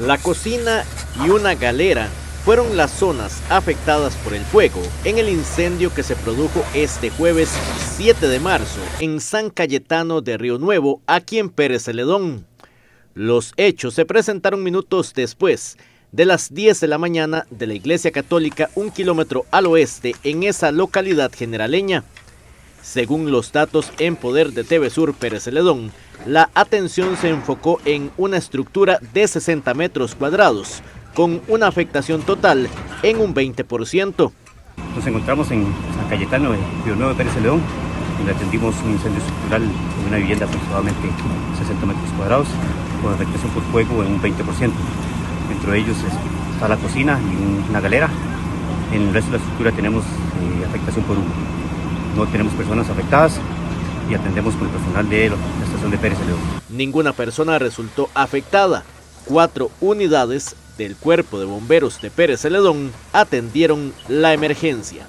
La cocina y una galera fueron las zonas afectadas por el fuego en el incendio que se produjo este jueves 7 de marzo en San Cayetano de Río Nuevo, aquí en Pérez Celedón. Los hechos se presentaron minutos después de las 10 de la mañana de la Iglesia Católica un kilómetro al oeste en esa localidad generaleña. Según los datos en poder de TV Sur Pérez Celedón, la atención se enfocó en una estructura de 60 metros cuadrados, con una afectación total en un 20%. Nos encontramos en San Cayetano, Río Nuevo, Pérez León, donde atendimos un incendio estructural en una vivienda aproximadamente 60 metros cuadrados, con afectación por fuego en un 20%. Dentro de ellos está la cocina y una galera. En el resto de la estructura tenemos eh, afectación por humo. No tenemos personas afectadas y atendemos con el personal de la estación de Pérez León. Ninguna persona resultó afectada. Cuatro unidades del Cuerpo de Bomberos de Pérez Celedón atendieron la emergencia.